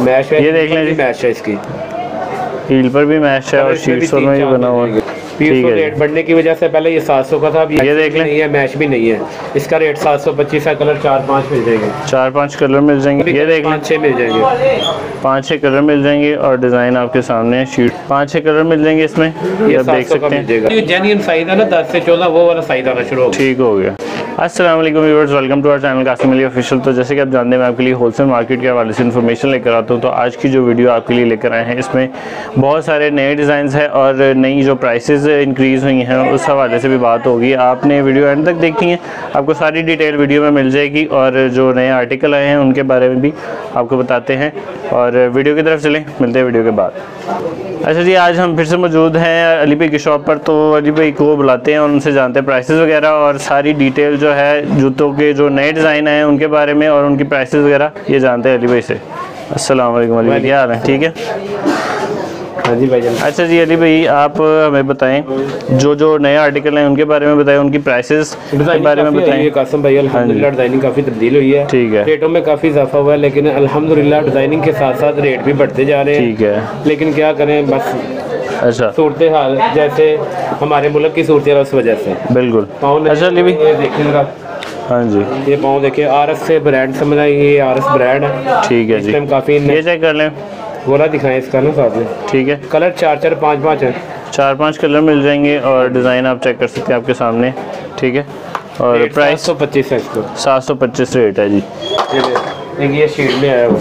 Mash है। ये देख लें जी। मैश है इसकी। हील पर भी मैश है और शीट्स में भी बना हुआ है। पीस को। रेट बढ़ने की वजह से पहले ये 700 का था अब ये देख लें। नहीं है मैच भी नहीं है। इसका रेट 725 है कलर चार पाँच मिल जाएँगे। चार पाँच कलर मिल जाएँगे। ये देख लें। पाँच छः मिल जाएँगे। पाँच छः कलर मिल जाएँगे और डिज़ाइन आपके सामने है शीट। पाँच छः कलर मिल जाएँगे इसमें। ये देख सकते हैं। जाएगा साइज़ है ना 10 से 14 वो वाला साइज़ आना शुरू हो ठीक हो गया। अस्सलाम वालेकुम viewers welcome to our channel Qasim Ali official तो जैसे कि आप जानते हैं मैं आपके लिए होलसेल मार्केट के हवाले से इन्फॉर्मेशन लेकर आता हूँ। तो आज की जो वीडियो आपके लिए लेकर आए हैं इसमें बहुत सारे नए डिज़ाइन हैं और नई जो प्राइसेस इंक्रीज़ हुई हैं उस हवाले से भी बात होगी। आपने वीडियो एंड तक देखी है आपको सारी डिटेल वीडियो में मिल जाएगी और जो नए आर्टिकल आए हैं उनके बारे में भी आपको बताते हैं। और वीडियो की तरफ़ चलें मिलते हैं वीडियो के बाद। अच्छा जी आज हम फिर से मौजूद हैं अली भाई की शॉप पर तो अली भाई को बुलाते हैं और उनसे जानते हैं प्राइसेस वगैरह और सारी डिटेल जो है जूतों के जो नए डिज़ाइन आए हैं उनके बारे में और उनकी प्राइसेस वगैरह ये जानते हैं अली भाई से। वालेकुम अली भाई क्या हाल है? ठीक है? हाँ जी भाई अच्छा जी अली भाई आप हमें बताएँ जो जो नए आर्टिकल हैं उनके बारे में बताएँ उनकी प्राइसेस के बारे में ये बताएँ। कासम भाई अल्हम्दुलिल्लाह डिज़ाइनिंग काफ़ी तब्दील हुई है। ठीक है। रेटों में काफ़ी इजाफा हुआ है लेकिन अल्हम्दुलिल्लाह डिज़ाइनिंग के साथ साथ रेट भी बढ़ते जा रहे हैं। ठीक है। लेकिन क्या करें बस अच्छा। सूरत हाल जैसे हमारे मुल्क की सूरत हाल उस वजह से। बिल्कुल। अच्छा अली भाई। ये देखिए जरा। हाँ जी। ये पाँव देखिए आर एस से ब्रांड समझना ये आर एस ब्रांड है। ठीक है जी। काफ़ी ये चेक कर लें। गोला दिखाएँ इसका ना साथ में। ठीक है। कलर चार चार पाँच पाँच है। चार पाँच कलर मिल जाएँगे और डिज़ाइन आप चेक कर सकते हैं आपके सामने। ठीक है? और प्राइस सौ पच्चीस है इसको। सात सौ पच्चीस रेट है जी। ये एक ये शीट में आया हुआ।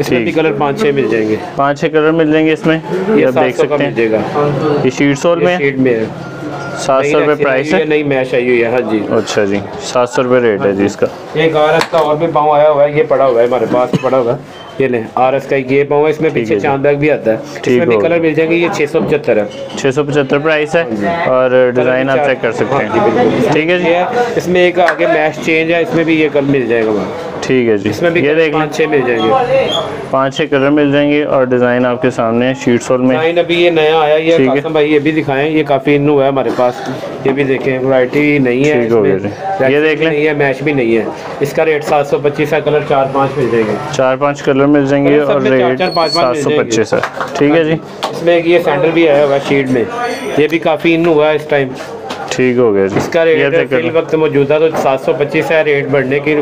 इसमें भी कलर पाँच छः मिल जाएँगे। पाँच छः कलर मिल जाएँगे इसमें। ये आप देख सकते हैं। ये शीट सोल में? शीट में है। सात सौ रुपये प्राइस है। नई मैच आई हुई है। हाँ जी। अच्छा जी सात सौ रुपये रेट है जी इसका। एक एस और भी पाँव आया हुआ है ये पड़ा हुआ है हमारे पास पड़ा हुआ है। ये ले आर एस का एक ये पाँव है इसमें है पीछे चाँद बैग भी आता है। इसमें भी कलर मिल जाएँगे ये छः सौ पचहत्तर है। छः सौ पचहत्तर प्राइस है और डिज़ाइन आप चेक कर सकते हाँ। हैं ठीक है जी। इसमें एक आगे मैच चेंज है इसमें भी ये कलर मिल जाएगा ठीक है जी। इसमें भी ये देख लें पाँच छः मिल जाएँगे। पाँच छः कलर मिल जाएँगे और डिज़ाइन आपके सामने है शीट सोल में। डिज़ाइन अभी ये नया आया ये ठीक है। कासम भाई ये भी दिखाएँ ये काफ़ी हुआ है हमारे पास। ये भी देखें वैरायटी नहीं है ठीक हो गया। ये देख लें। है मैच भी नहीं है। इसका रेट सात सौ पच्चीस है कलर चार पाँच मिल जाएँगे। चार पाँच कलर मिल जाएँगे और रेट सात सौ पच्चीस है। ठीक है जी। इसमें ये सैंडल भी आया हुआ है शीट में। ये भी काफ़ी इन हुआ है इस टाइम ठीक हो गया इसका रेट चेक फिल। वक्त मौजूदा तो सात सौ पच्चीस है रेट बढ़ने की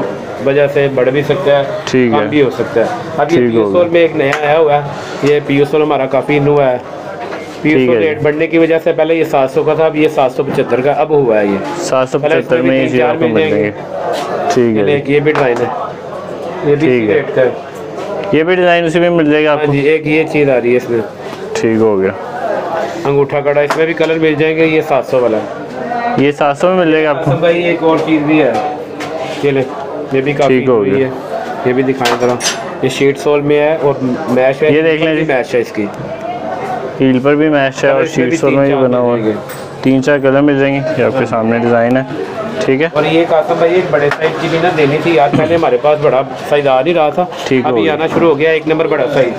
वजह से बढ़ भी सकता है ठीक है। भी हो सकता है। अब ये ठीक में एक नया आया हुआ है ये पीयूसोल हमारा काफ़ी इन हुआ है है जी। रेट बढ़ने की वजह से पहले ये सात सौ का था अब ये सात सौ पचहत्तर का अब हुआ है ये। सात सौ पचहत्तर में ये तीन चीज़ चार आपको मिल मिल जाएँगे। जाएँगे। ठीक है एक ये भी डिज़ाइन है। ये भी है। रेट का ये भी डिज़ाइन उसी में मिल जाएगा हाँ आपको? जी एक ये चीज़ आ रही है इसमें। ठीक हो गया। अंगूठा कड़ा इसमें भी कलर मिल जाएँगे ये सात सौ वाला है। ये सात सौ में मिल जाएगा आपको। भाई एक और चीज़ भी है। ये ले ये भी काफ़ी ठीक हो हुई गया। है ये भी दिखाएँ जरा। ये शीट सोल में है और मैश है ये देख लें जी। मैश है इसकी। हील पर भी मैच है और शीट सोल में भी बना हुआ है। तीन चार कलर मिल जाएँगे ये आपके सामने डिज़ाइन है। ठीक है? और ये कासम भाई एक बड़े साइज़ की भी ना देनी थी। आज पहले हमारे पास बड़ा साइज़ आ नहीं रहा था। ठीक अभी आना शुरू हो गया एक नंबर बड़ा साइज़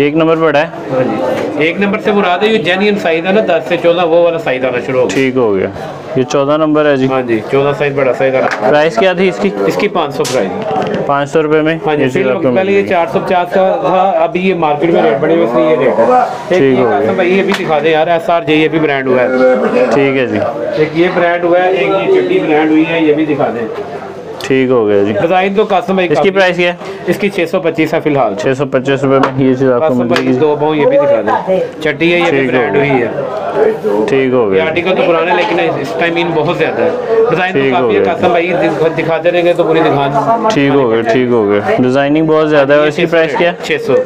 एक नंबर बड़ा है। हाँ एक नंबर से मुराद है ये जेन्युइन साइज़ है ना दस से चौदह वो वाला साइज़ आना शुरू हो ठीक हो गया। ये चौदह नंबर है जी। हाँ जी चौदह साइज़ बड़ा साइज़ आना प्राइस क्या थी इसकी? इसकी पाँच सौ प्राइस पाँच सौ रुपये में? हाँ जी पहले ये चार सौ पचास का था अभी ये मार्केट में रेट बढ़े हुए ये रेट है। ठीक हो गया। भाई ये भी दिखा दे यार एस आर जे ये भी ब्रांड हुआ है। ठीक है जी। एक ये ब्रांड हुआ है एक ये चड्डी ब्रांड हुई है ये भी दिखा दें। ठीक हो गया जी। डिज़ाइन तो कासम भाई इसकी प्राइस क्या है? इसकी छः सौ पच्चीस है फ़िलहाल। छः सौ पच्चीस रुपये में ये चीज़ आपको मिलेगी। मिल दो बहु ये भी दिखा दें। चट्टी है ये ब्रांड हुई है। ठीक हो गया। आर्टिकल तो पुराने लेकिन इस टाइम इन बहुत ज़्यादा है। डिज़ाइन तो हो काफ़ी है। कासम भाई दिख- दिखाते रहेंगे तो पूरी दिखा ठीक हो गया ठीक हो। गया। डिज़ाइनिंग बहुत ज़्यादा है और इसकी प्राइस क्या? है छः सौ।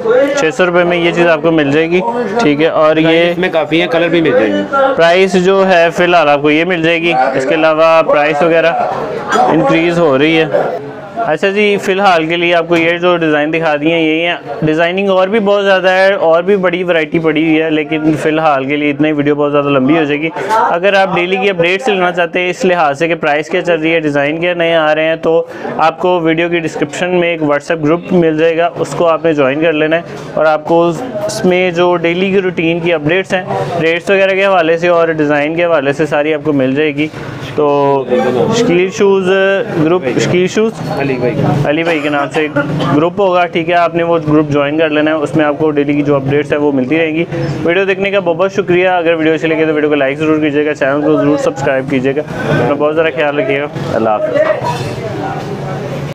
छः सौ रुपये में ये चीज़ आपको मिल जाएगी ठीक है? और ये इसमें काफ़ी है कलर भी मिल जाएँगे। प्राइस जो है फ़िलहाल आपको ये मिल जाएगी। इसके अलावा प्राइस वगैरह इंक्रीज़ हो रही है। अच्छा जी, फ़िलहाल के लिए आपको ये जो डिज़ाइन दिखा दिए हैं यही है। डिज़ाइनिंग और भी बहुत ज़्यादा है और भी बड़ी वैरायटी पड़ी हुई है, लेकिन फ़िलहाल के लिए इतना ही वीडियो बहुत ज़्यादा लंबी हो जाएगी। अगर आप डेली की अपडेट्स लेना चाहते हैं, इस लिहाज से कि प्राइस क्या चल रही है डिज़ाइन क्या नए आ रहे हैं तो आपको वीडियो की डिस्क्रिप्शन में एक व्हाट्सएप ग्रुप मिल जाएगा, उसको आपने ज्वाइन कर लेना है और आपको उसमें जो डेली की रूटीन की अपडेट्स हैं रेट्स वगैरह के हवाले से और डिज़ाइन के हवाले से सारी आपको मिल जाएगी। तो Shakeel shoes group Shakeel shoes? Ali भाई अली भाई के नाम से ग्रुप होगा ठीक है आपने वो ग्रुप ज्वाइन कर लेना है उसमें आपको डेली की जो अपडेट्स है वो मिलती रहेंगी। वीडियो देखने का बहुत बहुत शुक्रिया अगर वीडियो अच्छी लगे तो वीडियो को लाइक ज़रूर कीजिएगा चैनल को ज़रूर सब्सक्राइब कीजिएगा। अपना बहुत ज़्यादा ख्याल रखिएगा। अल्लाह हाफ़